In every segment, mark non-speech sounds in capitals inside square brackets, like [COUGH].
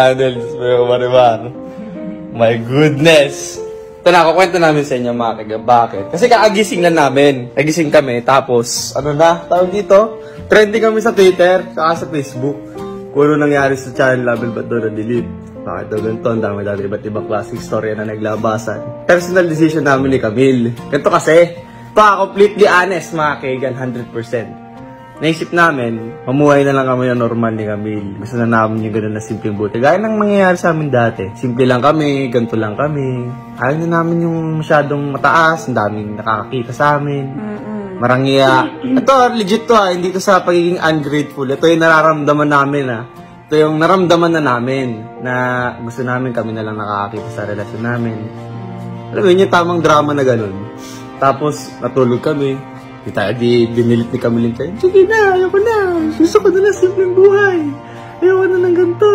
Channels, pero Marimar. My goodness! Ito na, kukwento namin sa inyo mga kaga. Bakit? Kasi kaagising lang namin. Kagising kami, tapos, ano na, tawag dito? Trending kami sa Twitter, saka sa Facebook. Kung ano nangyari sa channel level, ba't doon na-delete? Bakit daw ganito? Ang dami dami iba't ibang klaseng storya na naglabasan. Personal decision namin ni Camille. Ganito kasi, pa completely honest mga kaigan, 100%. Naisip namin, mamuhay na lang kami na normal ni Camille. Gusto na namin yung gano'n na simpleng buti. Gaya ng mangyayari sa amin dati. Simple lang kami, ganito lang kami. Ayaw na namin yung masyadong mataas, ang daming nakakakita sa amin. Marangya. Ito, legit to ha, hindi to sa pagiging ungrateful. Ito yung nararamdaman namin ha. Ito yung naramdaman na namin na gusto namin kami na lang nakakakita sa relasyon namin. Alam mo yun, yung tamang drama na ganun. Tapos, natulog kami. Di tayo, di, dinilit ni Camille tayo. Sige na, ayoko na. Gusto ko na lang simpleng buhay. Ayoko na ng ganito.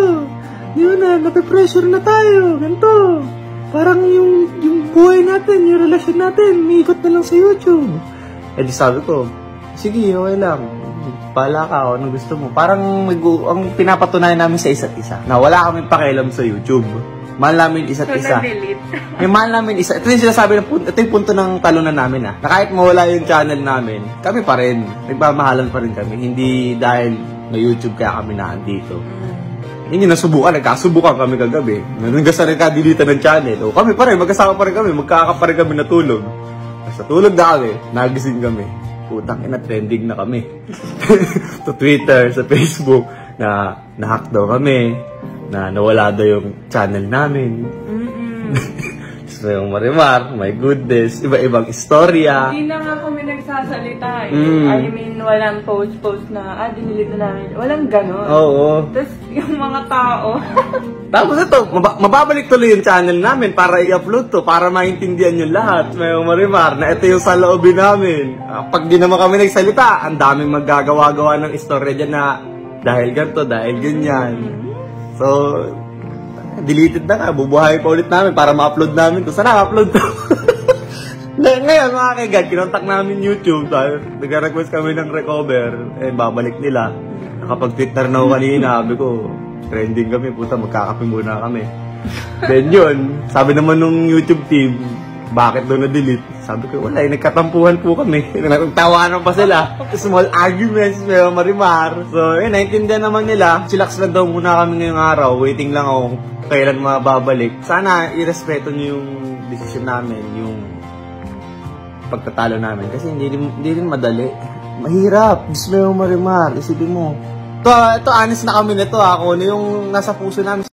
Ba na, nape-pressure na tayo. Ganito. Parang yung, yung buhay natin, yung relasyon natin, miikot na lang sa YouTube. Eh di sabi ko, sige, okay lang. Pala ka, anong gusto mo. Parang ang pinapatunayan namin sa isa't isa, na wala kaming pakialam sa YouTube. Mahal namin isa't So, isa. May mahal namin isa. Ito yung sinasabi ng punto, ito yung punto ng talunan namin ah. Na kahit mawala yung channel namin, kami pa rin. Nagmamahalan pa rin kami. Hindi dahil na YouTube kaya kami naandito. Hindi nasubukan, nagkasubukan kami kagabi. Nanggasan rin ka-delete ng channel. O kami pa rin, magkasama pa rin kami, magkaka pa rin kami natulog. Basta tulog na kami, nagising kami. Putang ina, trending na kami. [LAUGHS] to Twitter, sa Facebook, na nahack daw kami, na nawala daw yung channel namin. [LAUGHS] So yung Marimar, my goodness, iba-ibang istorya. Hindi na nga kami nagsasalita eh. Mm. I mean, walang post-post na, ah, dinilid na namin. Walang ganon. Oo. Tapos, yung mga tao, [LAUGHS] Tapos ito, maba- mababalik tuloy yung channel namin para i-upload to, para maintindihan yung lahat, may Marimar, na ito yung saloobin namin. Ah, Pag di naman kami nagsalita, ang daming maggagawa-gawa ng istorya dyan na dahil ganito, dahil ganyan. So, deleted na nga, bubuhay pa ulit namin para ma-upload namin to. Sana upload to. Ngayon, mga kaigan, kinontak namin YouTube, nag-request kami ng recover, eh, babalik nila. Nakapag-twitter na ako kanina, sabi ko, trending kami, puta, magkakape muna kami. Then yun, sabi naman nung YouTube team, bakit doon na-delete? Sabi ko, wala, eh, nagkatampuhan po kami. [LAUGHS] Nagtawanan pa sila. Small arguments, pero marimar. So, yun, naintindihan naman nila. Chillax lang daw muna kami ngayong araw. Waiting lang ako kung kailan mababalik. Sana, irespeto niyo yung decision namin, yung pagtatalo namin. Kasi hindi, hindi rin madali. Mahirap. Yung marimar. Isipin mo. Ito, ito, honest na kami nito. Ako, ano yung nasa puso namin.